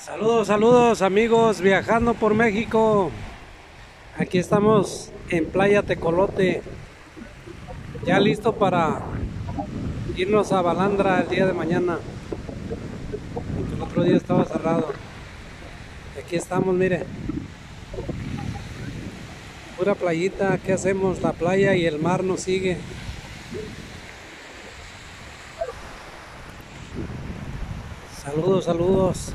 Saludos, saludos amigos viajando por México. Aquí estamos en Playa Tecolote. Ya listo para irnos a Balandra el día de mañana. El otro día estaba cerrado. Aquí estamos, mire. Pura playita, ¿qué hacemos? La playa y el mar nos sigue. Saludos, saludos.